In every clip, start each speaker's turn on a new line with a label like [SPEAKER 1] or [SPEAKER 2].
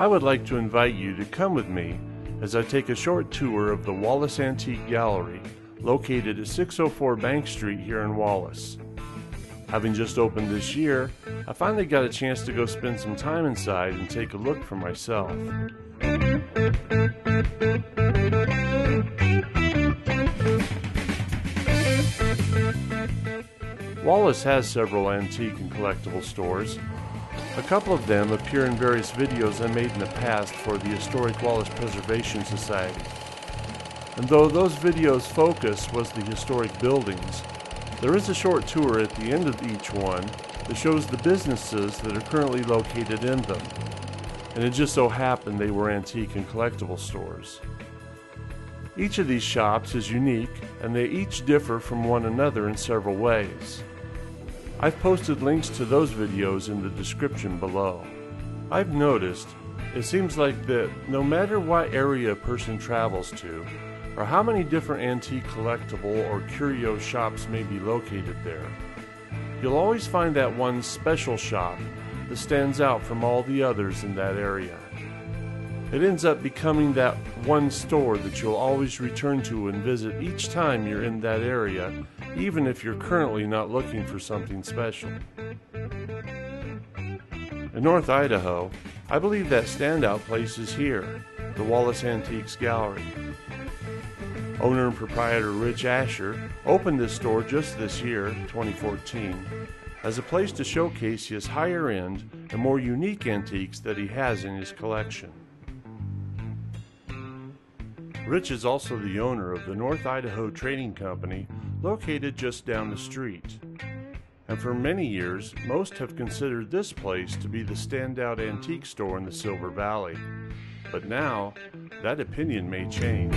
[SPEAKER 1] I would like to invite you to come with me as I take a short tour of the Wallace Antique Gallery located at 604 Bank Street here in Wallace. Having just opened this year, I finally got a chance to go spend some time inside and take a look for myself. Wallace has several antique and collectible stores. A couple of them appear in various videos I made in the past for the Historic Wallace Preservation Society. And though those videos' focus was the historic buildings, there is a short tour at the end of each one that shows the businesses that are currently located in them. And it just so happened they were antique and collectible stores. Each of these shops is unique and they each differ from one another in several ways. I've posted links to those videos in the description below. I've noticed it seems like that no matter what area a person travels to, or how many different antique collectible or curio shops may be located there, you'll always find that one special shop that stands out from all the others in that area. It ends up becoming that one store that you'll always return to and visit each time you're in that area, even if you're currently not looking for something special. In North Idaho, I believe that standout place is here, the Wallace Antiques Gallery. Owner and proprietor Rich Asher opened this store just this year, 2014, as a place to showcase his higher end and more unique antiques that he has in his collection. Rich is also the owner of the North Idaho Trading Company located just down the street. And for many years, most have considered this place to be the standout antique store in the Silver Valley. But now, that opinion may change.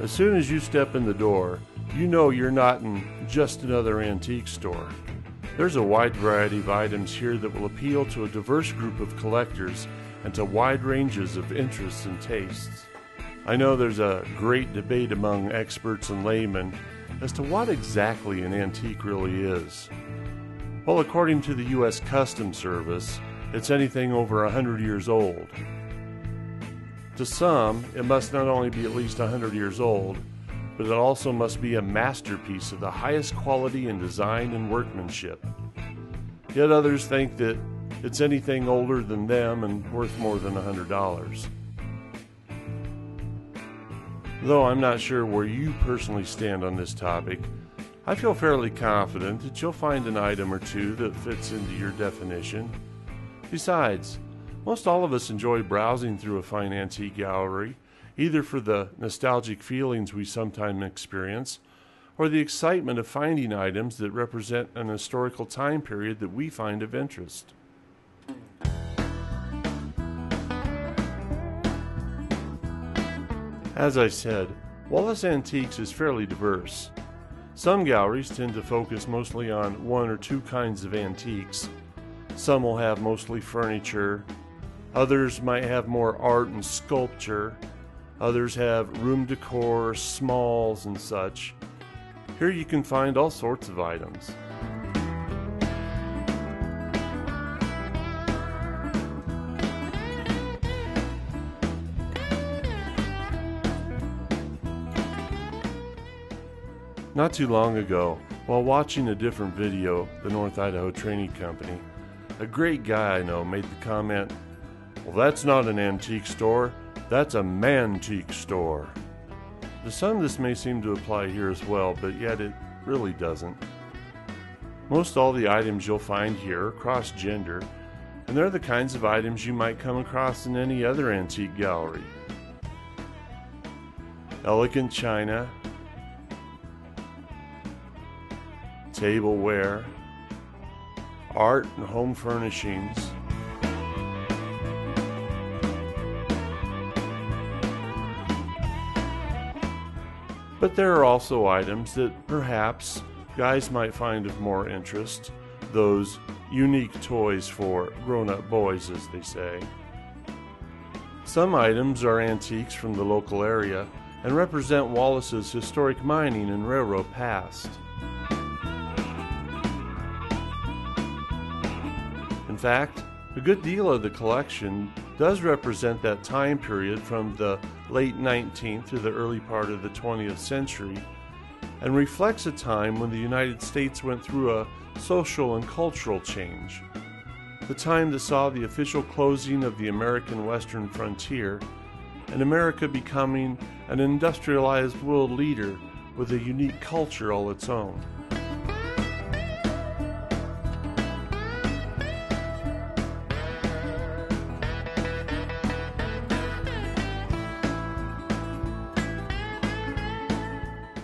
[SPEAKER 1] As soon as you step in the door, you know you're not in just another antique store. There's a wide variety of items here that will appeal to a diverse group of collectors and to wide ranges of interests and tastes. I know there's a great debate among experts and laymen as to what exactly an antique really is. Well, according to the U.S. Customs Service, it's anything over 100 years old. To some, it must not only be at least 100 years old, but it also must be a masterpiece of the highest quality in design and workmanship. Yet others think that it's anything older than them and worth more than $100. Though I'm not sure where you personally stand on this topic, I feel fairly confident that you'll find an item or two that fits into your definition. Besides, most all of us enjoy browsing through a fine antique gallery, either for the nostalgic feelings we sometimes experience or the excitement of finding items that represent an historical time period that we find of interest. As I said, Wallace Antiques is fairly diverse. Some galleries tend to focus mostly on one or two kinds of antiques. Some will have mostly furniture, Others might have more art and sculpture. Others have room decor, smalls, and such. Here you can find all sorts of items. Not too long ago, while watching a different video, the North Idaho Trading Company, a great guy I know made the comment, well, that's not an antique store, that's a mantique store. To some, this may seem to apply here as well, but yet it really doesn't. Most all the items you'll find here are cross gender, and they're the kinds of items you might come across in any other antique gallery. Elegant china, tableware, art and home furnishings But there are also items that perhaps guys might find of more interest, those unique toys for grown up boys, as they say. Some items are antiques from the local area and represent Wallace's historic mining and railroad past. Fact, a good deal of the collection does represent that time period from the late 19th to the early part of the 20th century and reflects a time when the United States went through a social and cultural change. The time that saw the official closing of the American western frontier and America becoming an industrialized world leader with a unique culture all its own.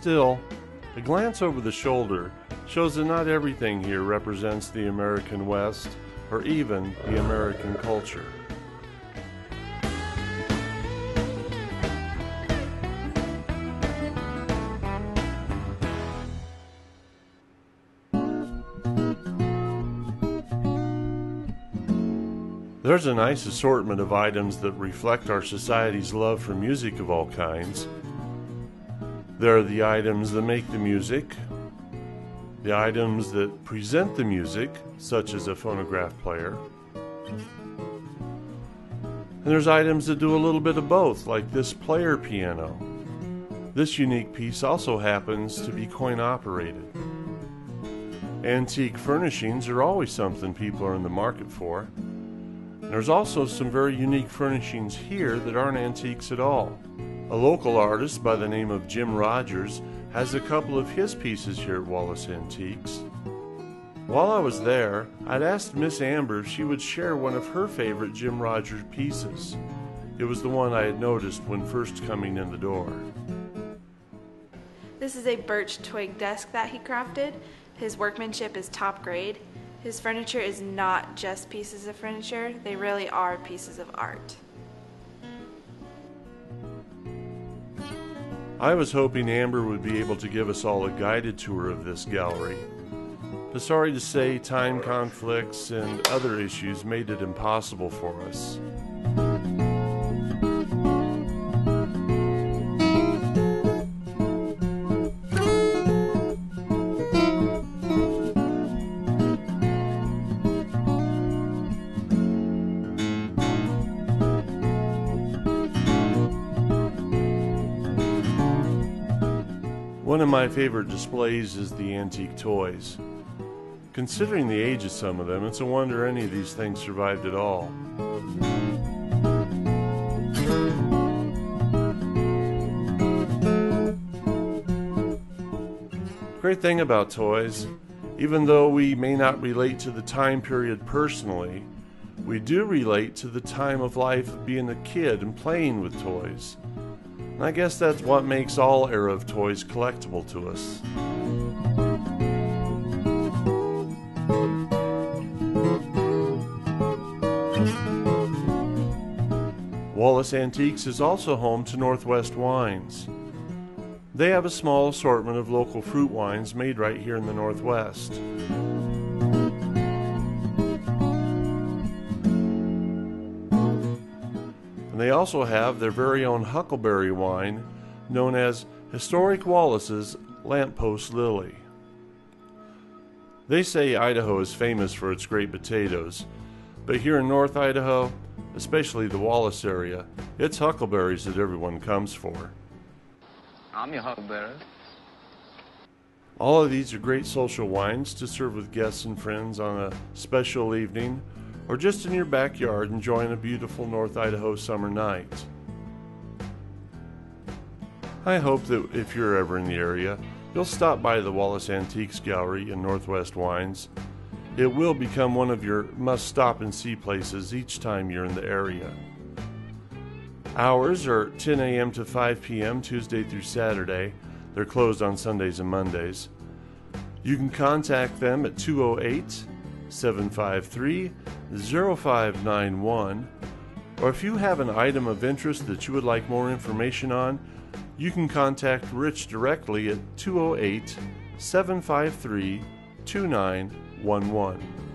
[SPEAKER 1] Still, a glance over the shoulder shows that not everything here represents the American West or even the American culture. There's a nice assortment of items that reflect our society's love for music of all kinds. There are the items that make the music, the items that present the music, such as a phonograph player, and there's items that do a little bit of both, like this player piano. This unique piece also happens to be coin operated. Antique furnishings are always something people are in the market for. There's also some very unique furnishings here that aren't antiques at all. A local artist by the name of Jim Rogers has a couple of his pieces here at Wallace Antiques. While I was there, I'd asked Miss Amber if she would share one of her favorite Jim Rogers pieces. It was the one I had noticed when first coming in the door.
[SPEAKER 2] This is a birch twig desk that he crafted. His workmanship is top grade. His furniture is not just pieces of furniture, they really are pieces of art.
[SPEAKER 1] I was hoping Amber would be able to give us all a guided tour of this gallery. But sorry to say, time conflicts and other issues made it impossible for us. One of my favorite displays is the antique toys. Considering the age of some of them, it's a wonder any of these things survived at all. Great thing about toys, even though we may not relate to the time period personally, we do relate to the time of life of being a kid and playing with toys. And I guess that's what makes all era of toys collectible to us. Wallace Antiques is also home to Northwest Wines. They have a small assortment of local fruit wines made right here in the Northwest. They also have their very own huckleberry wine, known as Historic Wallace's Lamppost Lily. They say Idaho is famous for its great potatoes, but here in North Idaho, especially the Wallace area, it's huckleberries that everyone comes for.
[SPEAKER 3] I'm your huckleberry.
[SPEAKER 1] All of these are great social wines to serve with guests and friends on a special evening or just in your backyard enjoying a beautiful North Idaho summer night. I hope that if you're ever in the area, you'll stop by the Wallace Antiques Gallery in Northwest Wines. It will become one of your must stop and see places each time you're in the area. Hours are 10 a.m. to 5 p.m. Tuesday through Saturday. They're closed on Sundays and Mondays. You can contact them at 208 753 0591. Or if you have an item of interest that you would like more information on, you can contact Rich directly at 208 753 2911.